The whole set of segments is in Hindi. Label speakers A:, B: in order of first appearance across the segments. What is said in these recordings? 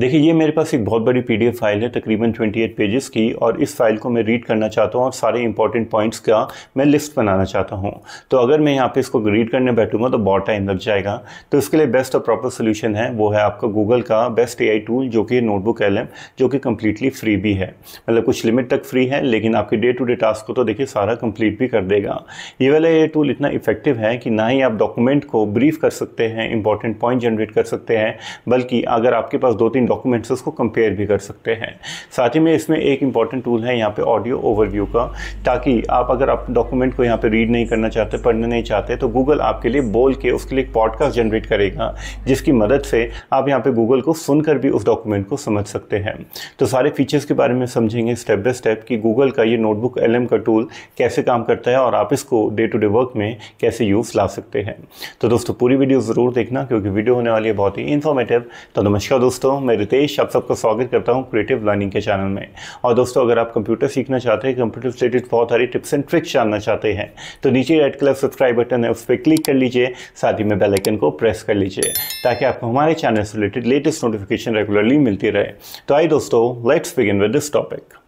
A: देखिए, ये मेरे पास एक बहुत बड़ी पीडीएफ फ़ाइल है, तकरीबन 28 पेजेस की, और इस फ़ाइल को मैं रीड करना चाहता हूँ और सारे इंपॉर्टेंट पॉइंट्स का मैं लिस्ट बनाना चाहता हूँ। तो अगर मैं यहाँ पे इसको रीड करने बैठूँगा तो बहुत टाइम लग जाएगा। तो इसके लिए बेस्ट और प्रॉपर सोल्यूशन है, वो है आपका गूगल का बेस्ट एआई टूल जो कि नोटबुक एल जो कि कम्प्लीटली फ्री भी है। मतलब कुछ लिमिट तक फ्री है, लेकिन आपके डे टू डे टास्क को तो देखिए, सारा कंप्लीट भी कर देगा। ये वाला ये टूल इतना इफ़ेक्टिव है कि ना ही आप डॉक्यूमेंट को ब्रीफ कर सकते हैं इंपॉर्टेंट पॉइंट जनरेट कर सकते हैं, बल्कि अगर आपके पास दो तीन डॉक्यूमेंट्स उसको कंपेयर भी कर सकते हैं। साथ ही में इसमें एक इंपॉर्टेंट टूल है, यहाँ पे ऑडियो ओवरव्यू का। ताकि आप अगर आप डॉक्यूमेंट को यहाँ पे रीड नहीं करना चाहते, पढ़ना नहीं चाहते तो गूगल आपके लिए बोल के उसके लिए एक पॉडकास्ट जनरेट करेगा, जिसकी मदद से आप यहाँ पे गूगल को सुनकर भी उस डॉक्यूमेंट को समझ सकते हैं। तो सारे फीचर्स के बारे में समझेंगे स्टेप बाय स्टेप कि गूगल का ये नोटबुक एलएम का टूल कैसे काम करता है और आप इसको डे टू डे वर्क में कैसे यूज़ ला सकते हैं। तो दोस्तों, पूरी वीडियो ज़रूर देखना, क्योंकि वीडियो होने वाली है बहुत ही इन्फॉर्मेटिव तो नमस्कार दोस्तों मैं रितेश आप सबका स्वागत करता हूँ क्रिएटिव लर्निंग के चैनल में। और दोस्तों, अगर आप कंप्यूटर सीखना चाहते हैं, कंप्यूटर रिलेटेड बहुत सारी टिप्स एंड ट्रिक्स जानना चाहते हैं तो नीचे रेड कलर सब्सक्राइब बटन है, उस पर क्लिक कर लीजिए, साथ ही में बेलाइकन को प्रेस कर लीजिए, ताकि आपको हमारे चैनल से रिलेटेड लेटेस्ट नोटिफिकेशन रेगुलरली मिलती रहे। तो आई दोस्तों let's begin with this topic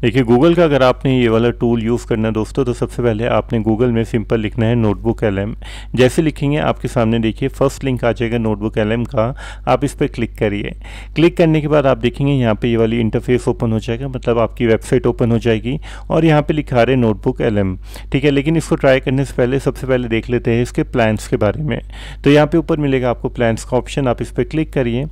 A: देखिए गूगल का अगर आपने ये वाला टूल यूज़ करना है दोस्तों तो सबसे पहले आपने गूगल में सिंपल लिखना है नोटबुक एलएम जैसे लिखेंगे, आपके सामने देखिए फ़र्स्ट लिंक आ जाएगा नोटबुक एलएम का। आप इस पर क्लिक करिए। क्लिक करने के बाद आप देखेंगे, यहाँ पे ये वाली इंटरफेस ओपन हो जाएगा मतलब आपकी वेबसाइट ओपन हो जाएगी, और यहाँ पर लिखा रहे नोटबुक एलएम ठीक है, लेकिन इसको ट्राई करने से पहले, सबसे पहले देख लेते हैं इसके प्लान्स के बारे में। तो यहाँ पर ऊपर मिलेगा आपको प्लान्स का ऑप्शन आप इस पर क्लिक करिए।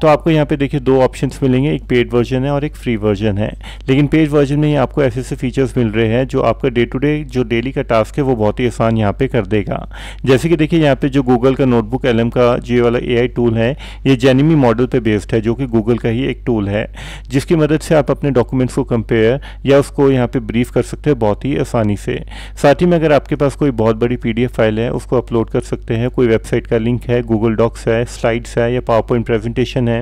A: तो आपको यहाँ पे देखिए, दो ऑप्शन मिलेंगे, एक पेड वर्जन है और एक फ्री वर्जन है। लेकिन लेकिन पेज वर्जन में ही आपको ऐसे ऐसे फीचर्स मिल रहे हैं जो आपका डे टू डे जो डेली का टास्क है, वो बहुत ही आसान यहाँ पे कर देगा। जैसे कि देखिए यहाँ पे जो गूगल का नोटबुक LM का जो वाला एआई टूल है, ये जेनिमी मॉडल पे बेस्ड है, जो कि गूगल का ही एक टूल है, जिसकी मदद से आप अपने डॉक्यूमेंट्स को कंपेयर या उसको यहाँ पे ब्रीफ कर सकते हैं बहुत ही आसानी से। साथ ही में अगर आपके पास कोई बहुत बड़ी PDF फ़ाइल है, उसको अपलोड कर सकते हैं। कोई वेबसाइट का लिंक है गूगल डॉक्स है स्लाइड्स है, या पावर पॉइंट प्रेजेंटेशन है,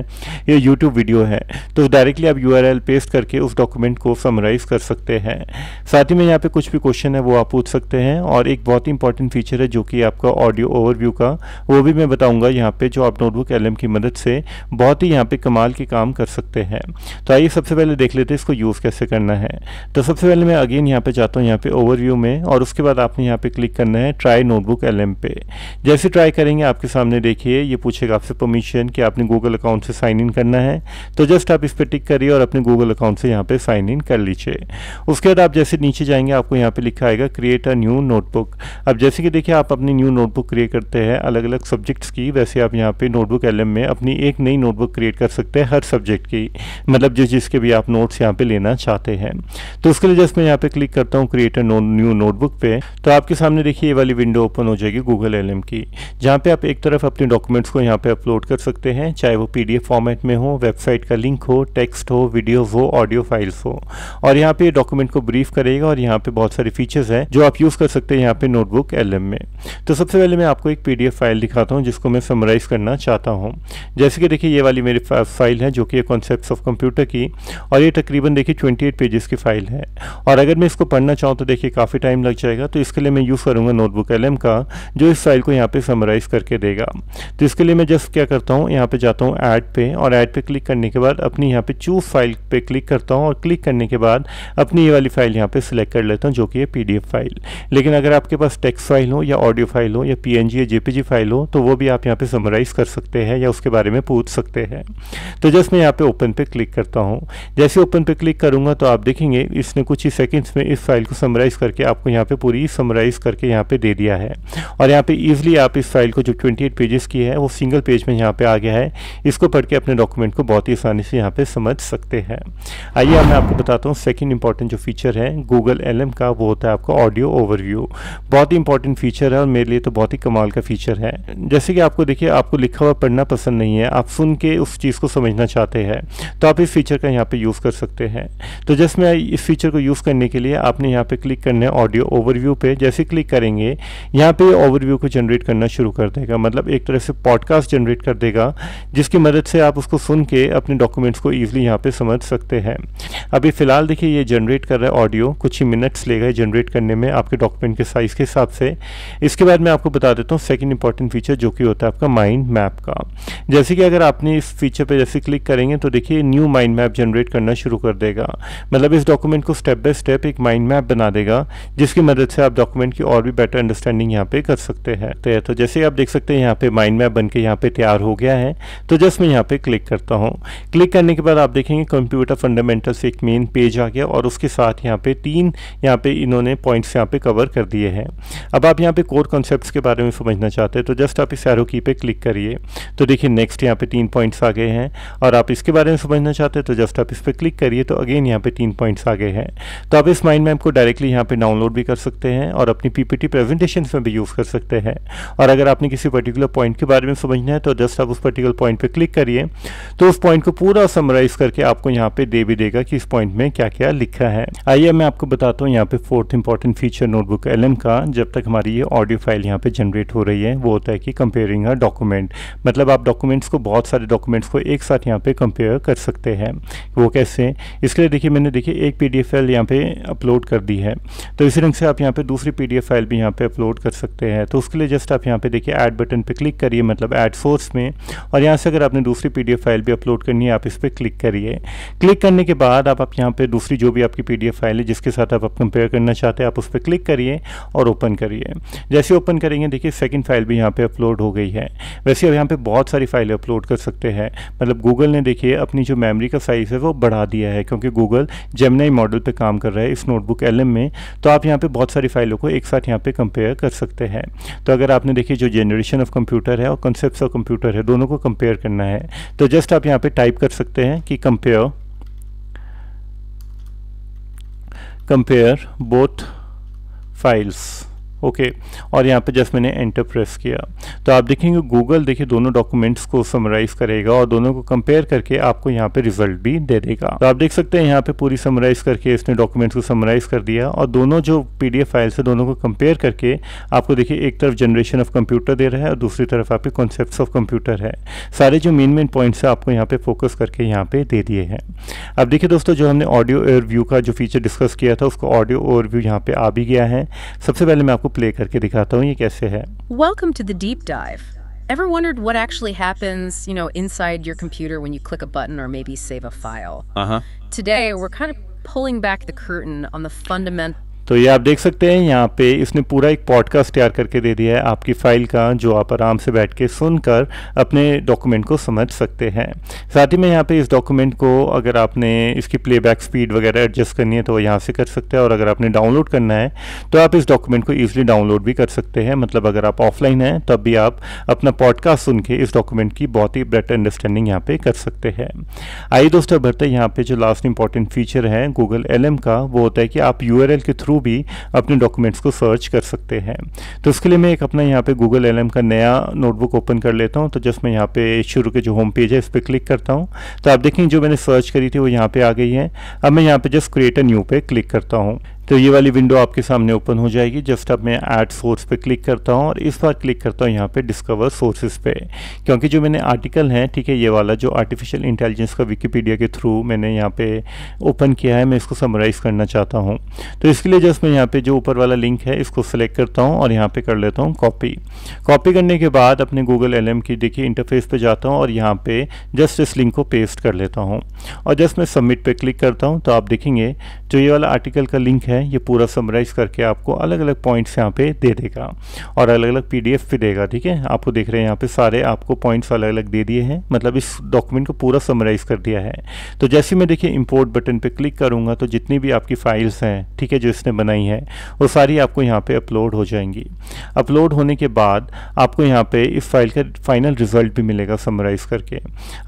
A: या यूट्यूब वीडियो है तो डायरेक्टली आप URL पेस्ट करके उस डॉक्यूमेंट को समराइज कर सकते हैं। साथ ही में यहाँ पे कुछ भी क्वेश्चन है, वो आप पूछ सकते हैं और एक बहुत ही इंपॉर्टेंट फीचर है जो कि आपका ऑडियो ओवरव्यू का, वो भी मैं बताऊँगा यहाँ पे जो आप नोटबुक एलएम की मदद से बहुत ही यहाँ पे कमाल के काम कर सकते हैं। तो आइए सबसे पहले देख लेते हैं इसको यूज़ कैसे करना है। तो सबसे पहले मैं अगेन यहाँ पे जाता हूँ यहाँ पे ओवरव्यू में और उसके बाद आपने यहाँ पे क्लिक करना है ट्राई नोटबुक एलएम पे। जैसे ट्राई करेंगे, आपके सामने देखिए, ये पूछेगा आपसे परमिशन कि आपने गूगल अकाउंट से साइन इन करना है। तो जस्ट आप इस पर टिक करिए और अपने गूगल अकाउंट से यहाँ पे साइन इन कर लीजिए। उसके बाद आप जैसे नीचे जाएँगे, आपको यहाँ पे लिखा आएगा क्रिएट अ न्यू नोटबुक अब जैसे कि देखिए, आप अपनी न्यू नोटबुक क्रिएट करते हैं अलग अलग सब्जेक्ट्स की, वैसे आप यहाँ पे नोटबुक एलएम में अपनी एक नई नोटबुक क्रिएट कर सकते हैं, हर सब्जेक्ट की। मतलब जिस, जिसके भी आप नोट्स यहाँ पे लेना चाहते हैं। तो उसके लिए जस्ट मैं यहाँ पे क्लिक करता हूँ क्रिएट अ न्यू नोटबुक पे। तो आपके सामने देखिए, ये वाली विंडो ओपन हो जाएगी गूगल एल की, जहाँ पे आप एक तरफ़ अपने डॉक्यूमेंट्स को यहाँ पे अपलोड कर सकते हैं, चाहे वो पीडीएफ फॉर्मेट में हो वेबसाइट का लिंक हो टेक्स्ट हो वीडियो हो ऑडियो फाइल्स हो। और यहाँ पे डॉक्यूमेंट को ब्रीफ करेगा और यहाँ पे बहुत सारे फीचर्स हैं जो आप यूज़ कर सकते हैं यहाँ पे नोटबुक एलएम में। तो सबसे पहले मैं आपको एक पीडीएफ फ़ाइल दिखाता हूँ, जिसको मैं समराइज़ करना चाहता हूँ। जैसे कि देखिए, ये वाली मेरी फ़ाइल है, जो कि कॉन्सेप्ट ऑफ़ कंप्यूटर की। और ये तकरीबन देखिए ट्वेंटी पेजेस की फ़ाइल है। और अगर मैं इसको पढ़ना चाहूँ तो देखिए, काफ़ी टाइम लग जाएगा। तो इसके लिए मैं यूज़ करूँगा नोटबुक एलएम का, जो इस फ़ाइल को यहाँ पे समराइज़ करके देगा। तो इसके लिए मैं जस्ट क्या करता हूँ, यहाँ पे जाता हूँ ऐड पे। और ऐड पे क्लिक करने के बाद अपनी यहाँ पे चूज़ फ़ाइल पे क्लिक करता हूँ और क्लिक करने के बाद अपनी ये वाली फ़ाइल यहाँ पे सिलेक्ट कर लेता हूँ, जो कि है पीडीएफ फ़ाइल लेकिन अगर आपके पास टेक्स्ट फ़ाइल हो या ऑडियो फ़ाइल हो या पीएनजी या जेपीजी फ़ाइल हो तो वो भी आप यहाँ पे समराइज़ कर सकते हैं या उसके बारे में पूछ सकते हैं। तो जस्ट मैं यहाँ पे ओपन पे क्लिक करता हूँ। जैसे ओपन पे क्लिक करूँगा तो आप देखेंगे इसने कुछ ही सेकेंड्स में इस फ़ाइल को समराइज़ करके आपको यहाँ पे पूरी समराइज़ करके यहाँ पे दे दिया है। और यहाँ पे ईजिली आप इस फ़ाइल को जो ट्वेंटी पेजेस की है, वो सिंगल पेज में यहाँ पे आ गया है। इसको पढ़ के अपने डॉक्यूमेंट को बहुत ही आसानी से यहाँ पे समझ सकते हैं। आइए मैं आपको बताता हूँ सेकेंड इंपॉर्टेंट जो फीचर है गूगल एल का वो होता है आपका ऑडियो ओवरव्यू बहुत ही इंपॉर्टेंट फीचर है और मेरे लिए तो बहुत ही कमाल का फीचर है। जैसे कि आपको देखिए, आपको लिखा हुआ पढ़ना पसंद नहीं है, आप सुन के उस चीज़ को समझना चाहते हैं तो आप इस फीचर का यहाँ पर यूज़ कर सकते हैं। तो जस्ट मैं इस फीचर को यूज़ करने के लिए आपने यहाँ पे क्लिक करना है ऑडियो ओवरव्यू पर जैसे क्लिक करेंगे, यहाँ पर ओवरव्यू को जनरेट करना शुरू कर देगा। मतलब एक तरह से पॉडकास्ट जनरेट कर देगा, जिसकी मदद से आप उसको सुन के अपने डॉक्यूमेंट्स को ईजिली यहाँ पे समझ सकते हैं। अभी फ़िलहाल देखिए, ये जनरेट कर रहा है ऑडियो कुछ ही मिनट्स लेगा जनरेट करने में आपके डॉक्यूमेंट के साइज़ के हिसाब से। इसके बाद मैं आपको बता देता हूँ सेकेंड इंपॉर्टेंट फीचर जो कि होता है आपका माइंड मैप का। जैसे कि अगर आपने इस फीचर पर जैसे क्लिक करेंगे तो देखिए न्यू माइंड मैप जनरेट करना शुरू कर देगा। मतलब इस डॉक्यूमेंट को स्टेप बाय स्टेप एक माइंड मैप बना देगा, जिसकी मदद से आप डॉक्यूमेंट की और भी बेटर अंडरस्टैंडिंग यहाँ पे कर सकते हैं। तो जैसे आप देख सकते हैं, यहाँ पे माइंड मैप बन के यहाँ पे तैयार हो गया है तो जस्ट मैं यहाँ पे क्लिक करता हूँ। क्लिक करने के बाद आप देखेंगे कंप्यूटर फंडामेंटल्स एक मेन पेज आ गया और उसके साथ यहाँ पे तीन, यहाँ पे इन्होंने पॉइंट्स यहाँ पे कवर कर दिए हैं। अब आप यहाँ पे कोर कॉन्सेप्ट के बारे में समझना चाहते हैं तो जस्ट आप इस एरो की पे क्लिक करिए। तो देखिए नेक्स्ट यहाँ पे तीन पॉइंट्स आ गए हैं और आप इसके बारे में समझना चाहते हैं तो जस्ट आप इस पर क्लिक करिए तो अगेन यहाँ पे तीन पॉइंट्स आ गए हैं। तो आप इस माइंड मैप को डायरेक्टली यहाँ पे डाउनलोड भी कर सकते हैं और अपनी पीपीटी प्रेजेंटेशन में भी यूज़ कर सकते हैं। और अगर आपने किसी पर्टिकुलर पॉइंट के बारे में समझना है तो जस्ट आप उस पर्टिकुलर पॉइंट पर क्लिक करिए। तो उस पॉइंट को पूरा समराइज करके आपको यहाँ पे दे भी देगा कि इस पॉइंट में क्या क्या लिखा है। आइए मैं आपको बताता हूँ यहाँ पे fourth important feature notebook LM का जब तक हमारी ये ऑडियो फ़ाइल यहाँ पे जनरेट हो रही है वो होता है कि कंपेयरिंग अ डॉक्यूमेंट मतलब आप डॉक्यूमेंट्स को बहुत सारे डॉक्यूमेंट्स को एक साथ यहाँ पे कंपेयर कर सकते हैं। वो कैसे? इसके लिए देखिए मैंने देखिए एक पीडीएफ फ़ाइल यहाँ पे अपलोड कर दी है। तो इसी रंग से आप यहाँ पे दूसरी पीडीएफ फ़ाइल भी यहाँ पे अपलोड कर सकते हैं। तो उसके लिए जस्ट आप यहाँ पे देखिए ऐड बटन पे क्लिक करिए मतलब ऐड सोर्स में। और यहाँ से अगर आपने दूसरी पीडीएफ फ़ाइल भी अपलोड करनी है आप इस पर क्लिक करिए। क्लिक करने के बाद आप, आप यहाँ पे दूसरी जो भी आपकी पीडीएफ फ़ाइल है जिसके साथ आप, आप कंपेयर करना चाहते हैं आप उस पर क्लिक करिए और ओपन करिए। जैसे ओपन करेंगे देखिए सेकेंड फ़ाइल भी यहाँ पे अपलोड हो गई है। वैसे अब यहाँ पे बहुत सारी फाइलें अपलोड कर सकते हैं। मतलब गूगल ने देखिए अपनी जो मेमोरी का साइज़ है वो बढ़ा दिया है क्योंकि गूगल जेमनाई मॉडल पर काम कर रहा है इस नोटबुक एल में। तो आप यहाँ पर बहुत सारी फाइलों को एक साथ यहाँ पर कंपेयर कर सकते हैं। तो अगर आपने देखिए जो जनरेशन ऑफ़ कंप्यूटर है और कंसेप्ट ऑफ़ कंप्यूटर है दोनों को कंपेयर करना है तो जस्ट आप यहाँ पे टाइप कर सकते हैं कि compare compare both files okay, और यहाँ पे जस्ट मैंने एंटर प्रेस किया। तो आप देखेंगे गूगल देखिए दोनों डॉक्यूमेंट्स को समराइज करेगा और दोनों को कंपेयर करके आपको यहाँ पे रिज़ल्ट भी दे देगा। तो आप देख सकते हैं यहाँ पे पूरी समराइज करके इसने डॉक्यूमेंट्स को समराइज कर दिया और दोनों जो पी फाइल्स है, दोनों को कंपेयर करके आपको देखिए एक तरफ़ जनरेशन ऑफ़ कंप्यूटर दे रहा है और दूसरी तरफ़ आपके कॉन्सेप्ट ऑफ़ कंप्यूटर है। सारे जो मेन मेन पॉइंट्स है, आपको यहाँ पे फोकस करके यहाँ पे दे दिए हैं। अब देखिए दोस्तों, जो हमने ऑडियो ओवरव्यू का जो फीचर डिस्कस किया था, उसको ऑडियो ओवरव्यू यहाँ पे आ भी गया है। सबसे पहले मैं आपको प्ले करके दिखाता हूँ ये कैसे है
B: Welcome to the deep dive. Ever wondered what actually happens, you know, inside your computer when you click a button or maybe save a file?
C: Uh-huh.
B: Today, we're kind of pulling back the curtain on the fundamental
A: तो ये आप देख सकते हैं, यहाँ पे इसने पूरा एक पॉडकास्ट तैयार करके दे दिया है आपकी फ़ाइल का, जो आप आराम से बैठ के सुनकर अपने डॉक्यूमेंट को समझ सकते हैं। साथ ही में यहाँ पे इस डॉक्यूमेंट को अगर आपने इसकी प्लेबैक स्पीड वगैरह एडजस्ट करनी है तो यहाँ से कर सकते हैं, और अगर आपने डाउनलोड करना है तो आप इस डॉक्यूमेंट को ईजिली डाउनलोड भी कर सकते हैं। मतलब अगर आप ऑफलाइन हैं, तब भी आप अपना पॉडकास्ट सुन के इस डॉक्यूमेंट की बहुत ही बेटर अंडरस्टैंडिंग यहाँ पे कर सकते हैं। आइए दोस्तों, बढ़ते यहाँ पे जो लास्ट इंपॉर्टेंट फीचर है गूगल एल का। वो होता है कि आप यू के थ्रू थ्रू भी अपने डॉक्यूमेंट्स को सर्च कर सकते हैं। तो उसके लिए मैं एक अपना यहाँ पे गूगल एलएम का नया नोटबुक ओपन कर लेता हूँ। तो जस्ट मैं यहाँ पे शुरू के जो होम पेज है, इस पर क्लिक करता हूँ। तो आप देखें, जो मैंने सर्च करी थी, वो यहाँ पर आ गई है। अब मैं यहाँ पे जस्ट क्रिएट अ न्यू पे क्लिक करता हूँ। तो ये वाली विंडो आपके सामने ओपन हो जाएगी। जस्ट अब मैं ऐड सोर्स पे क्लिक करता हूँ और इस बार क्लिक करता हूँ यहाँ पे डिस्कवर सोर्सेज पे। क्योंकि जो मैंने आर्टिकल है, ठीक है, ये वाला जो आर्टिफिशियल इंटेलिजेंस का विकीपीडिया के थ्रू मैंने यहाँ पे ओपन किया है, मैं इसको समराइज़ करना चाहता हूँ। तो इसके लिए जस्ट मैं यहाँ पे जो ऊपर वाला लिंक है, इसको सेलेक्ट करता हूँ और यहाँ पे कर लेता हूँ कॉपी कॉपी करने के बाद अपने गूगल एलएम की देखिए इंटरफेस पर जाता हूँ और यहाँ पे जस्ट इस लिंक को पेस्ट कर लेता हूँ। और जस्ट मैं सबमिट पर क्लिक करता हूँ तो आप देखेंगे, जो ये वाला आर्टिकल का लिंक है ये पूरा समराइज करके आपको अलग अलग पॉइंट्स यहाँ पे दे देगा और अलग अलग पीडीएफ भी देगा, ठीक है? आपको देख रहे हैं यहाँ पे सारे आपको पॉइंट्स अलग अलग दे दिए हैं मतलब इस डॉक्यूमेंट को पूरा समराइज कर दिया है। तो जैसे मैं देखिए इम्पोर्ट बटन पर क्लिक करूँगा तो जितनी भी आपकी फाइल्स हैं, ठीक है, जो इसने बनाई है, वो सारी आपको यहाँ पर अपलोड हो जाएँगी। अपलोड होने के बाद आपको यहाँ पर इस फ़ाइल का फाइनल रिज़ल्ट भी मिलेगा समराइज करके।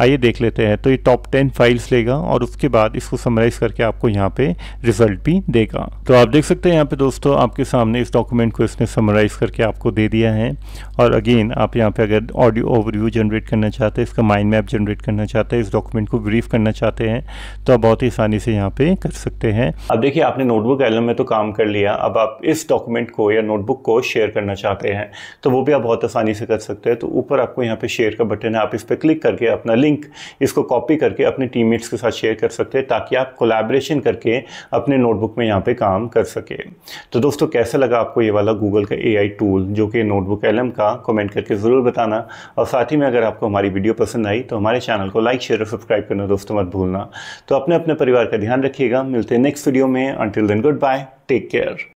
A: आइए देख लेते हैं तो ये टॉप टेन फाइल्स लेगा और उसके बाद इसको समराइज करके आपको यहाँ पे रिज़ल्ट भी देगा। तो आप देख सकते हैं यहाँ पे दोस्तों, आपके सामने इस डॉक्यूमेंट को इसने समराइज करके आपको दे दिया है। और अगेन आप यहाँ पे अगर ऑडियो ओवरव्यू जनरेट करना चाहते हैं, इसका माइंड मैप जनरेट करना चाहते हैं, इस डॉक्यूमेंट को ब्रीफ करना चाहते हैं तो आप बहुत ही आसानी से यहाँ पे कर सकते हैं। अब देखिए, आपने नोटबुक एलम में तो काम कर लिया। अब आप इस डॉक्यूमेंट को या नोटबुक को शेयर करना चाहते हैं तो वो भी आप बहुत आसानी से कर सकते हैं। तो ऊपर आपको यहाँ पे शेयर का बटन है, आप इस पर क्लिक करके अपना लिंक इसको कॉपी करके अपने टीममेट्स के साथ शेयर कर सकते हैं, ताकि आप कोलैबोरेशन करके अपने नोटबुक में यहाँ पे काम कर सके। तो दोस्तों, कैसा लगा आपको ये वाला गूगल का एआई टूल जो कि नोटबुक एलम का? कमेंट करके ज़रूर बताना। और साथ ही में अगर आपको हमारी वीडियो पसंद आई तो हमारे चैनल को लाइक शेयर और सब्सक्राइब करना दोस्तों मत भूलना। तो अपने अपने परिवार का ध्यान रखिएगा। मिलते हैं नेक्स्ट वीडियो में। Until then good bye take care